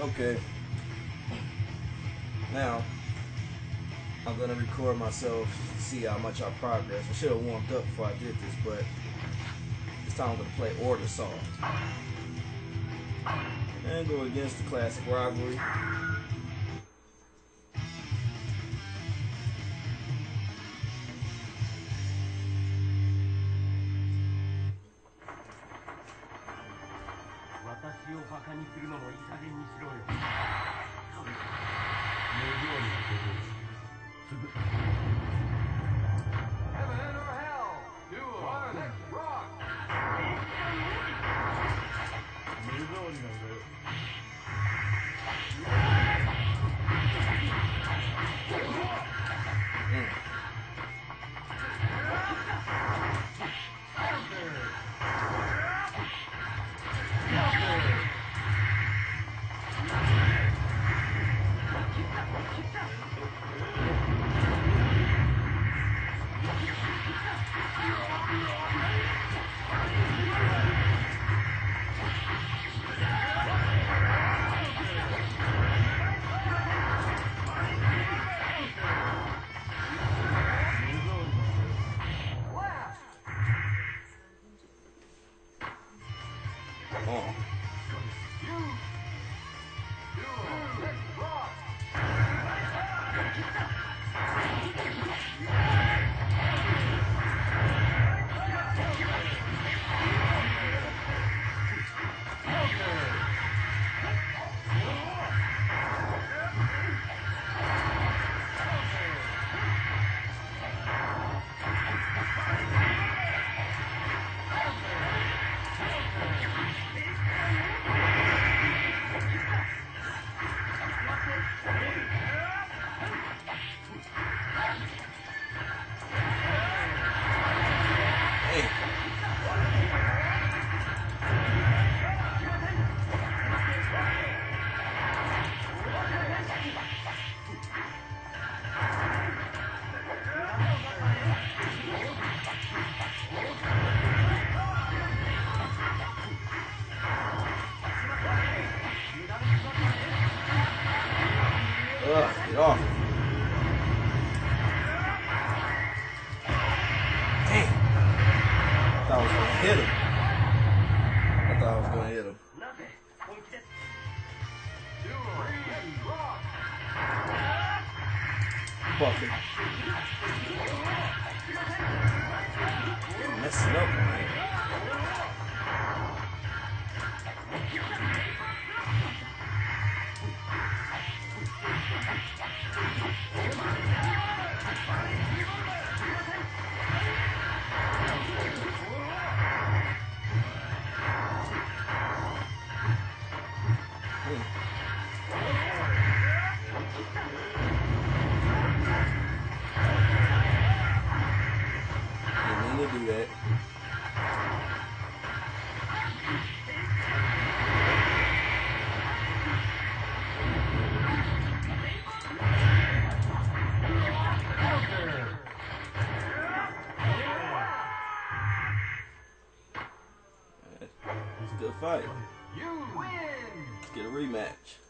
Okay. Now, I'm gonna record myself, see how much I progress. I should have warmed up before I did this, but this time I'm gonna play Order Sol. And go against the classic rivalry. バカにするのもいい加減にしろよ。無料に Oh. Ugh. Damn. I thought I was gonna hit him. I thought I was gonna hit him. Fuck it. Messing up, man. Good fight. You win. Let's get a rematch.